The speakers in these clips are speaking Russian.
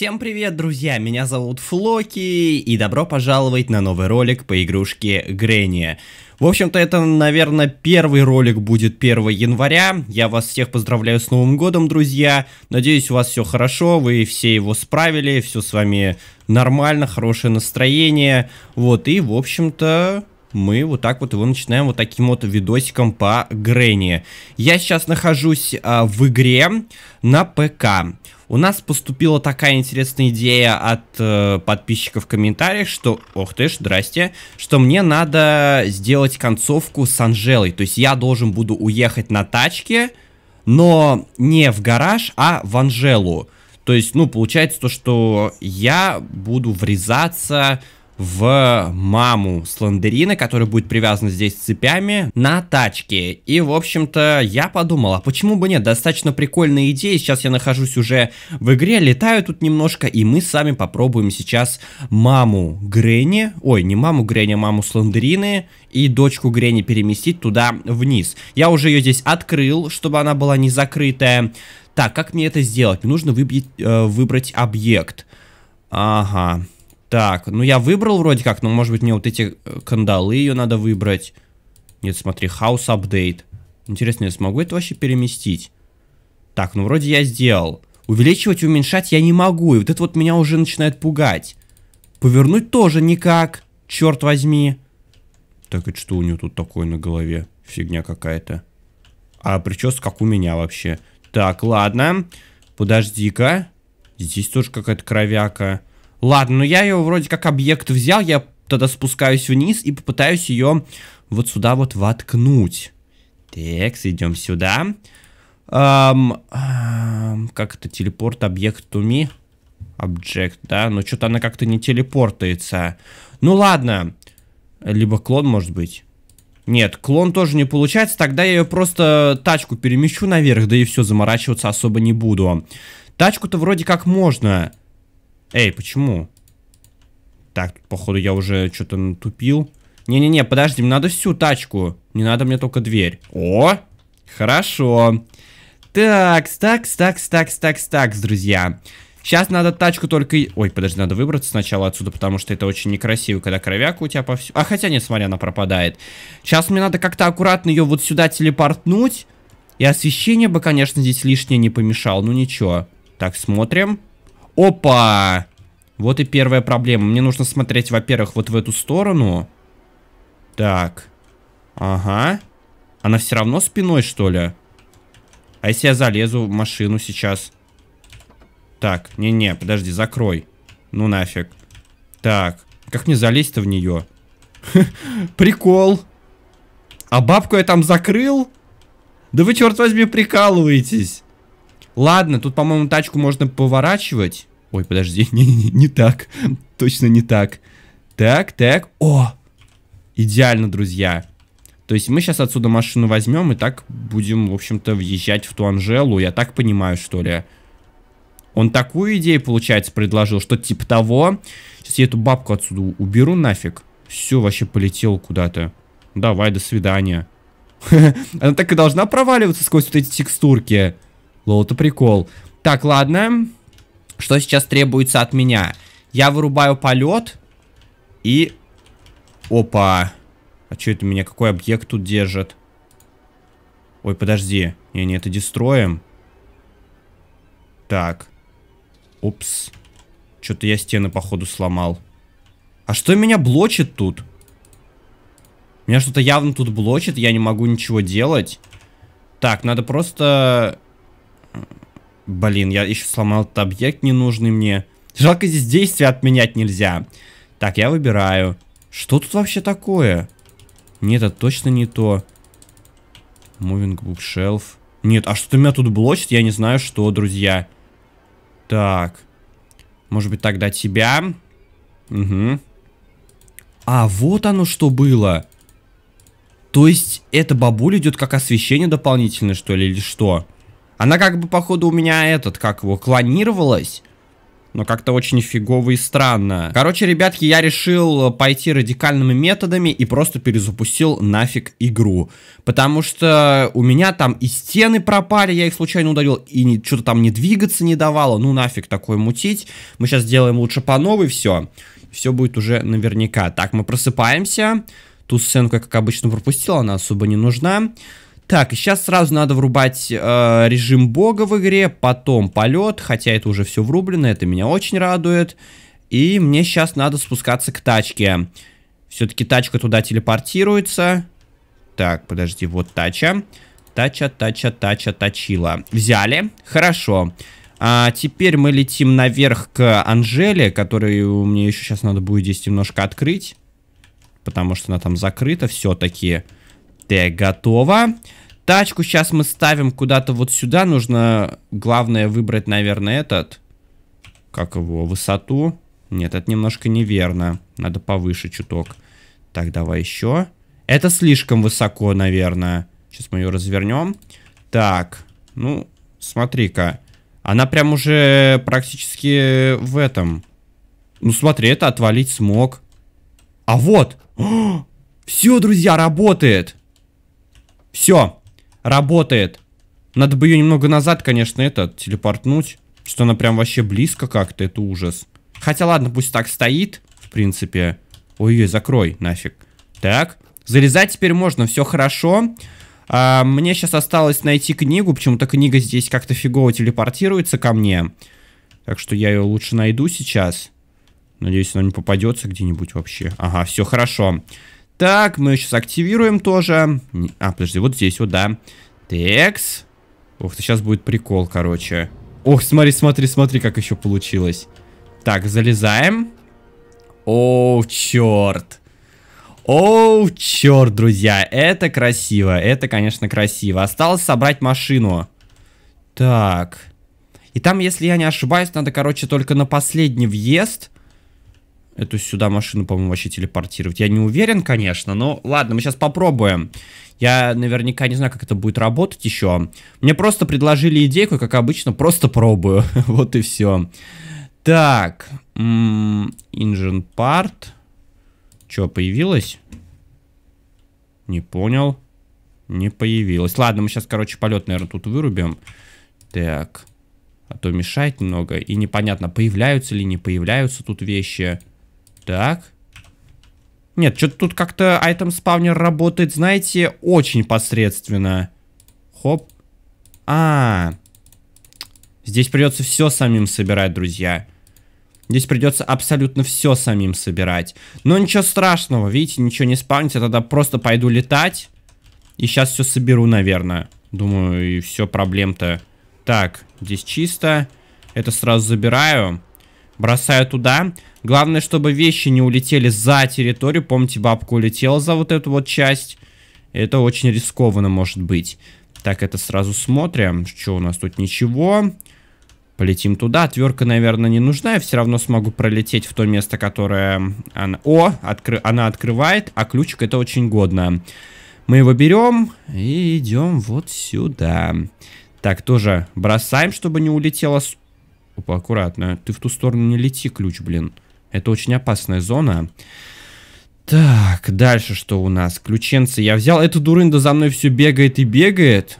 Всем привет, друзья! Меня зовут Флоки, и добро пожаловать на новый ролик по игрушке Гренни. В общем-то, это, наверное, первый ролик будет 1 января. Я вас всех поздравляю с Новым годом, друзья. Надеюсь, у вас все хорошо, вы все его справили, все с вами нормально, хорошее настроение. Вот, и, в общем-то, мы вот так вот его начинаем вот таким вот видосиком по Гренни. Я сейчас нахожусь а, в игре на ПК. У нас поступила такая интересная идея от э, подписчиков в комментариях, что, ох ты ж, здрасте, что мне надо сделать концовку с Анжелой. То есть я должен буду уехать на тачке, но не в гараж, а в Анжелу. То есть, ну, получается то, что я буду врезаться в маму Слендерина, которая будет привязана здесь цепями на тачке. И, в общем-то, я подумал, а почему бы нет? Достаточно прикольная идея. Сейчас я нахожусь уже в игре, летаю тут немножко, и мы с вами попробуем сейчас маму Гренни, ой, не маму Гренни, а маму Слендерины и дочку Гренни переместить туда вниз. Я уже ее здесь открыл, чтобы она была не закрытая. Так, как мне это сделать? Мне нужно выбить, э, выбрать объект. Ага. Так, ну я выбрал вроде как, но может быть мне вот эти э, кандалы ее надо выбрать. Нет, смотри, House Update. Интересно, я смогу это вообще переместить? Так, ну вроде я сделал. Увеличивать, уменьшать я не могу, и вот это вот меня уже начинает пугать. Повернуть тоже никак, черт возьми. Так, это что у нее тут такое на голове? Фигня какая-то. А прическа как у меня вообще. Так, ладно. Подожди-ка. Здесь тоже какая-то кровяка. Ладно, ну я ее вроде как объект взял, я тогда спускаюсь вниз и попытаюсь ее вот сюда вот воткнуть. Так, идем сюда. Um, um, как это, телепорт объект to me? Объект, да? Но что-то она как-то не телепортается. Ну ладно. Либо клон, может быть. Нет, клон тоже не получается. Тогда я ее просто тачку перемещу наверх, да и все, заморачиваться особо не буду. Тачку-то вроде как можно. Эй, почему? Так, походу я уже что-то натупил. Не-не-не, подожди, мне надо всю тачку. Не надо мне только дверь. О, хорошо. Так, такс, такс, такс, такс, такс, друзья. Сейчас надо тачку только... Ой, подожди, надо выбраться сначала отсюда, потому что это очень некрасиво, когда кровяка у тебя повсюду... А, хотя нет, смотри, она пропадает. Сейчас мне надо как-то аккуратно ее вот сюда телепортнуть. И освещение бы, конечно, здесь лишнее не помешало. Ну, ничего. Так, смотрим. Опа! Вот и первая проблема. Мне нужно смотреть, во-первых, вот в эту сторону. Так. Ага. Она все равно спиной, что ли? А если я залезу в машину сейчас? Так, не-не, подожди, закрой. Ну нафиг. Так, как мне залезть-то в нее? Прикол. А бабку я там закрыл? Да вы, черт возьми, прикалываетесь. Ладно, тут, по-моему, тачку можно поворачивать. Ой, подожди, не-не-не, не так. Точно не так. Так, так. О! Идеально, друзья. То есть мы сейчас отсюда машину возьмем и так будем, в общем-то, въезжать в ту Анжелу. Я так понимаю, что ли. Он такую идею, получается, предложил, что типа того. Сейчас я эту бабку отсюда уберу нафиг. Все, вообще полетел куда-то. Давай, до свидания. Она так и должна проваливаться сквозь вот эти текстурки. Лол, это прикол. Так, ладно. Что сейчас требуется от меня? Я вырубаю полет. И... Опа. А что это меня? Какой объект тут держит? Ой, подожди. Не-не, это дестроем. Так. Упс. Что-то я стены, походу, сломал. А что меня блочит тут? Меня что-то явно тут блочит, я не могу ничего делать. Так, надо просто Блин, я еще сломал этот объект ненужный мне. Жалко, здесь действия отменять нельзя. Так, я выбираю. Что тут вообще такое? Нет, это точно не то. Moving bookshelf. Нет, а что меня тут блочит? Я не знаю, что, друзья. Так. Может быть, тогда тебя? Угу. А, вот оно что было. То есть, это бабуль идет как освещение дополнительное, что ли, или что? Что? Она как бы, походу, у меня этот, как его, клонировалась. но как-то очень фигово и странно. Короче, ребятки, я решил пойти радикальными методами и просто перезапустил нафиг игру. Потому что у меня там и стены пропали, я их случайно ударил, и что-то там не двигаться не давало. Ну нафиг такое мутить. Мы сейчас сделаем лучше по новой все. Все будет уже наверняка. Так, мы просыпаемся. Ту сценку я, как обычно, пропустил, она особо не нужна. Так, сейчас сразу надо врубать э, режим бога в игре, потом полет, хотя это уже все врублено, это меня очень радует. И мне сейчас надо спускаться к тачке. Все-таки тачка туда телепортируется. Так, подожди, вот тача. Тача, тача, тача, точила. Взяли, хорошо. А теперь мы летим наверх к Анжеле, которую мне еще сейчас надо будет здесь немножко открыть. Потому что она там закрыта все-таки. Так, готово. Тачку сейчас мы ставим куда-то вот сюда. Нужно, главное, выбрать, наверное, этот. Как его? Высоту. Нет, это немножко неверно. Надо повыше чуток. Так, давай еще. Это слишком высоко, наверное. Сейчас мы ее развернем. Так, ну, смотри-ка. Она прям уже практически в этом. Ну, смотри, это отвалить смог. А вот! Все, друзья, работает! Все, Работает. Надо бы ее немного назад, конечно, это, телепортнуть. Что она прям вообще близко как-то, это ужас. Хотя ладно, пусть так стоит, в принципе. Ой-ой, закрой, нафиг. Так, залезать теперь можно, все хорошо. А, мне сейчас осталось найти книгу, почему-то книга здесь как-то фигово телепортируется ко мне. Так что я ее лучше найду сейчас. Надеюсь, она не попадется где-нибудь вообще. Ага, все хорошо. Так, мы сейчас активируем тоже. А, подожди, вот здесь вот, да. Текс. Ух ты, сейчас будет прикол, короче. Ох, смотри, смотри, смотри, как еще получилось. Так, залезаем. О, черт. О, черт, друзья. Это красиво. Это, конечно, красиво. Осталось собрать машину. Так. И там, если я не ошибаюсь, надо, короче, только на последний въезд эту сюда машину, по-моему, вообще телепортировать. Я не уверен, конечно, но ладно, мы сейчас попробуем. Я наверняка не знаю, как это будет работать еще. Мне просто предложили идейку, как обычно, просто пробую. вот и все. Так, engine part. Что, появилось? Не понял. Не появилось. Ладно, мы сейчас, короче, полет, наверное, тут вырубим. Так. А то мешает немного. И непонятно, появляются ли не появляются тут вещи. Так. Нет, что-то тут как-то айтем спавнер работает, знаете, очень посредственно. Хоп. А, -а, а, здесь придется все самим собирать, друзья. Здесь придется абсолютно все самим собирать. Но ничего страшного, видите, ничего не спавнится, тогда просто пойду летать. И сейчас все соберу, наверное. Думаю, и все, проблем-то. Так, здесь чисто. Это сразу забираю. Бросаю туда. Главное, чтобы вещи не улетели за территорию. Помните, бабка улетела за вот эту вот часть. Это очень рискованно может быть. Так, это сразу смотрим. Что у нас тут? Ничего. Полетим туда. Отвертка, наверное, не нужна. Я все равно смогу пролететь в то место, которое... Она... О, откры... она открывает, а ключик это очень годно. Мы его берем и идем вот сюда. Так, тоже бросаем, чтобы не улетело Опа, аккуратно. Ты в ту сторону не лети, ключ, блин. Это очень опасная зона. Так, дальше что у нас? Ключенцы я взял. Эта дурында за мной все бегает и бегает.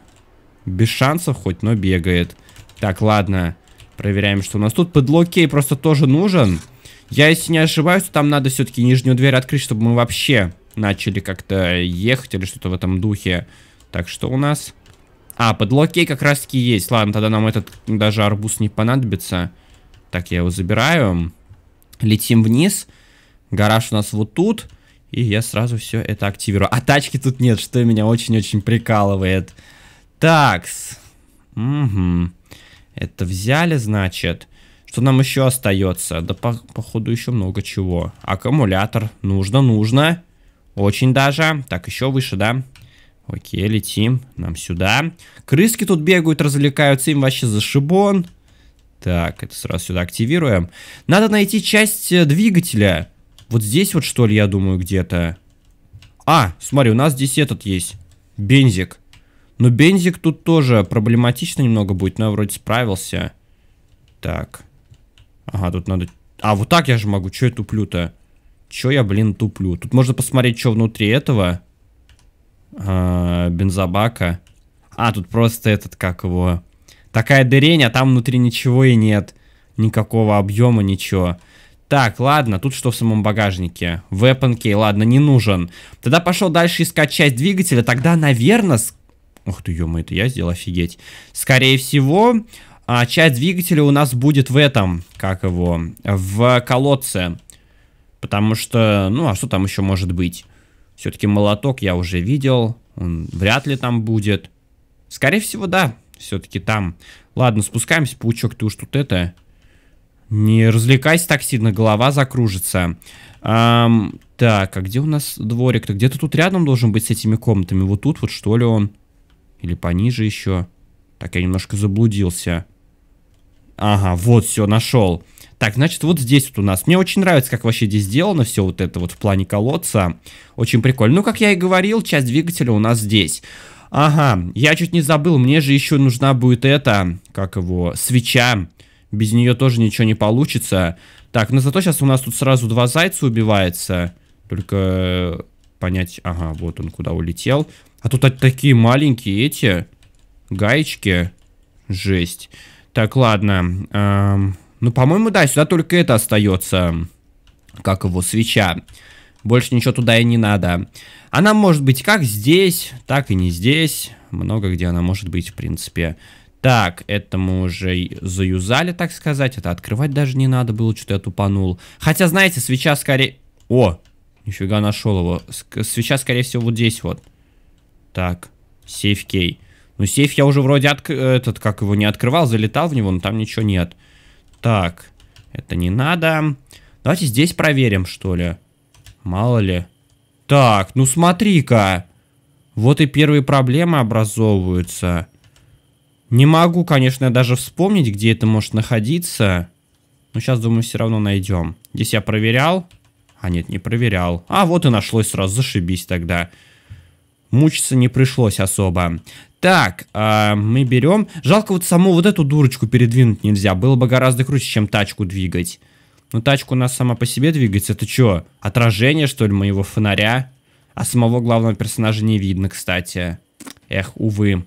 Без шансов хоть, но бегает. Так, ладно. Проверяем, что у нас тут. Подлокей просто тоже нужен. Я, если не ошибаюсь, там надо все-таки нижнюю дверь открыть, чтобы мы вообще начали как-то ехать или что-то в этом духе. Так, что у нас? А, подлокей как раз таки есть. Ладно, тогда нам этот даже арбуз не понадобится. Так, я его забираю. Летим вниз. Гараж у нас вот тут. И я сразу все это активирую. А тачки тут нет, что меня очень-очень прикалывает. Такс. Угу. Это взяли, значит. Что нам еще остается? Да, по походу, еще много чего. Аккумулятор. Нужно, нужно. Очень даже. Так, еще выше, да? Окей, летим. Нам сюда. Крыски тут бегают, развлекаются. Им вообще зашибон. Так, это сразу сюда активируем. Надо найти часть э, двигателя. Вот здесь вот, что ли, я думаю, где-то. А, смотри, у нас здесь этот есть. Бензик. Но бензик тут тоже проблематично немного будет, но я вроде справился. Так. Ага, тут надо... А, вот так я же могу. Че я туплю-то? Че я, блин, туплю? Тут можно посмотреть, что внутри этого. А, бензобака. А, тут просто этот, как его... Такая дырень, а там внутри ничего и нет. Никакого объема, ничего. Так, ладно, тут что в самом багажнике? Weapon key, ладно, не нужен. Тогда пошел дальше искать часть двигателя. Тогда, наверное... Ух ты, ё это я сделал, офигеть. Скорее всего, а, часть двигателя у нас будет в этом, как его, в колодце. Потому что, ну, а что там еще может быть? Все-таки молоток я уже видел, он вряд ли там будет. Скорее всего, да, все-таки там. Ладно, спускаемся, паучок, ты уж тут это... Не развлекайся так сильно, голова закружится. Эм, так, а где у нас дворик-то? Где-то тут рядом должен быть с этими комнатами. Вот тут вот, что ли, он? Или пониже еще? Так, я немножко заблудился. Ага, вот, все, нашел. Так, значит, вот здесь вот у нас. Мне очень нравится, как вообще здесь сделано все вот это вот в плане колодца. Очень прикольно. Ну, как я и говорил, часть двигателя у нас здесь. Ага, я чуть не забыл, мне же еще нужна будет эта, как его, свеча. Без нее тоже ничего не получится. Так, но зато сейчас у нас тут сразу два зайца убивается. Только понять... Ага, вот он куда улетел. А тут такие маленькие эти гаечки. Жесть. Так, ладно. Эм, ну, по-моему, да, сюда только это остается. Как его, свеча. Больше ничего туда и не надо. Она может быть как здесь, так и не здесь. Много где она может быть, в принципе. Так, это мы уже заюзали, так сказать. Это открывать даже не надо было, что-то я тупанул. Хотя, знаете, свеча скорее... О, нифига нашел его. Свеча, скорее всего, вот здесь вот. Так, сейф кей. Ну, сейф я уже вроде от... этот, как его, не открывал, залетал в него, но там ничего нет. Так, это не надо. Давайте здесь проверим, что ли. Мало ли. Так, ну смотри-ка. Вот и первые проблемы образовываются. Не могу, конечно, даже вспомнить, где это может находиться. Но сейчас, думаю, все равно найдем. Здесь я проверял. А нет, не проверял. А, вот и нашлось сразу, зашибись тогда. Мучиться не пришлось особо. Так, э, мы берем... Жалко вот саму вот эту дурочку передвинуть нельзя. Было бы гораздо круче, чем тачку двигать. Ну, тачка у нас сама по себе двигается. Это что, отражение, что ли, моего фонаря? А самого главного персонажа не видно, кстати. Эх, увы.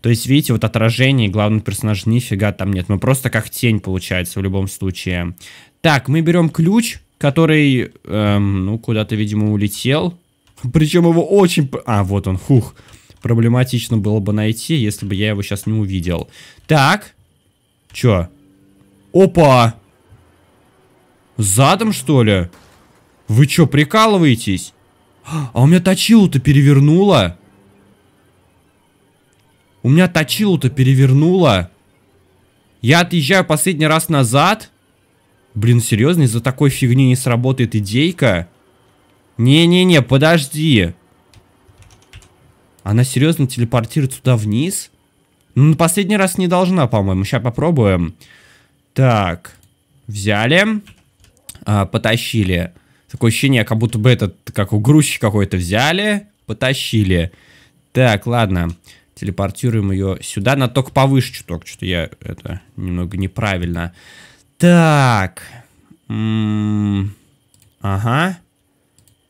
То есть, видите, вот отражение, главный персонаж нифига там нет. Мы просто как тень получается в любом случае. Так, мы берем ключ, который, эм, ну, куда-то, видимо, улетел. Причем его очень... А, вот он, хух. Проблематично было бы найти, если бы я его сейчас не увидел. Так. Чё? Опа! Задом, что ли? Вы чё, прикалываетесь? А у меня точилу-то перевернуло. У меня точилу-то перевернуло. Я отъезжаю последний раз назад. Блин, серьезно, из-за такой фигни не сработает идейка? Не-не-не, подожди. Она серьезно телепортирует туда вниз? Ну, на последний раз не должна, по-моему. Сейчас попробуем. Так. Взяли. А, потащили. Такое ощущение, как будто бы этот, как у грузчик какой-то взяли, потащили. Так, ладно. Телепортируем ее сюда, на только повыше чуток. Что-то я это немного неправильно. Так. М -м ага.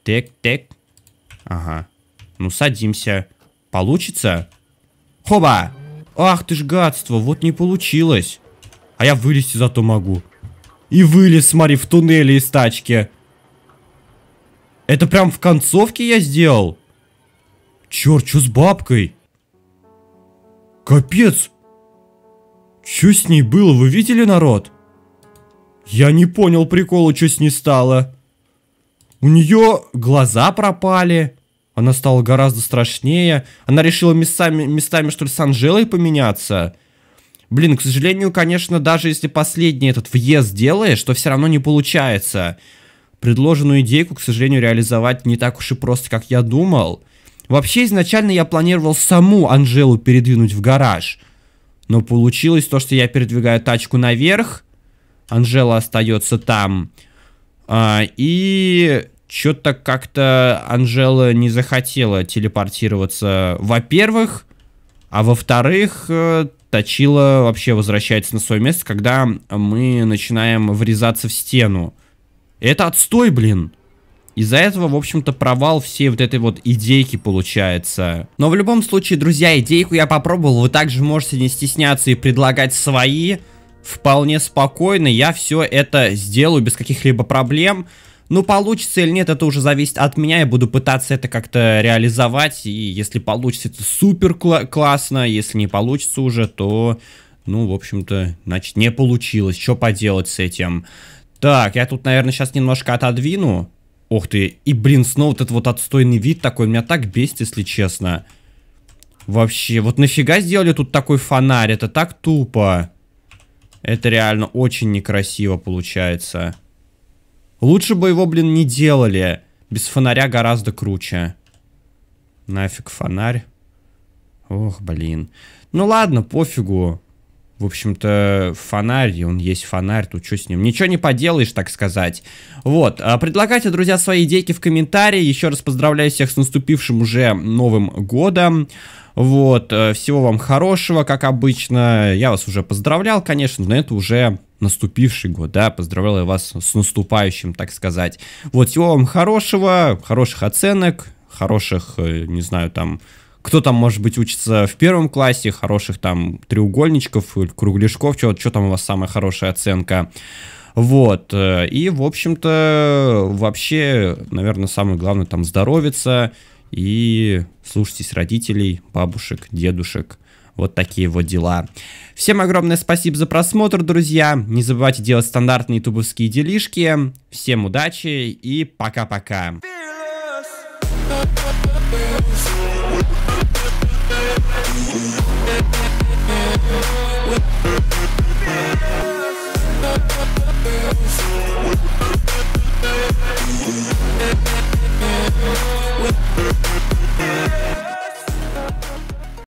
Так, так. Ага. Ну, садимся. Получится? Хоба! Ах ты ж гадство, вот не получилось. А я вылезти зато могу. И вылез, смотри, в туннеле из тачки. Это прям в концовке я сделал? Черт, что с бабкой? Капец! Что с ней было, вы видели, народ? Я не понял прикола, что с ней стало. У нее глаза пропали. Она стала гораздо страшнее. Она решила местами, местами что ли, с Анжелой поменяться. Блин, к сожалению, конечно, даже если последний этот въезд делаешь, то все равно не получается. Предложенную идейку, к сожалению, реализовать не так уж и просто, как я думал. Вообще, изначально я планировал саму Анжелу передвинуть в гараж. Но получилось то, что я передвигаю тачку наверх. Анжела остается там. А, и что-то как-то Анжела не захотела телепортироваться, во-первых. А во-вторых, э, точила вообще возвращается на свое место, когда мы начинаем врезаться в стену. Это отстой, блин. Из-за этого, в общем-то, провал всей вот этой вот идейки получается. Но в любом случае, друзья, идейку я попробовал. Вы также можете не стесняться и предлагать свои. Вполне спокойно. Я все это сделаю без каких-либо проблем. Ну, получится или нет, это уже зависит от меня. Я буду пытаться это как-то реализовать. И если получится, это супер кла классно. Если не получится уже, то, ну, в общем-то, значит, не получилось. Что поделать с этим? Так, я тут, наверное, сейчас немножко отодвину. Ох ты, и, блин, снова вот этот вот отстойный вид такой, меня так бесит, если честно. Вообще, вот нафига сделали тут такой фонарь, это так тупо. Это реально очень некрасиво получается. Лучше бы его, блин, не делали. Без фонаря гораздо круче. Нафиг фонарь. Ох, блин. Ну ладно, пофигу. В общем-то, фонарь, он есть фонарь, тут что с ним? Ничего не поделаешь, так сказать. Вот, а предлагайте, друзья, свои идейки в комментарии. Еще раз поздравляю всех с наступившим уже Новым Годом. Вот, э, всего вам хорошего, как обычно. Я вас уже поздравлял, конечно, но это уже наступивший год, да, поздравляю вас с наступающим, так сказать. Вот, всего вам хорошего, хороших оценок, хороших, э, не знаю, там, кто там, может быть, учится в первом классе, хороших там треугольничков, кругляшков, что, что там у вас самая хорошая оценка. Вот, э, и, в общем-то, вообще, наверное, самое главное там здоровиться и слушайтесь родителей, бабушек, дедушек. Вот такие вот дела. Всем огромное спасибо за просмотр, друзья. Не забывайте делать стандартные ютубовские делишки. Всем удачи и пока-пока. We'll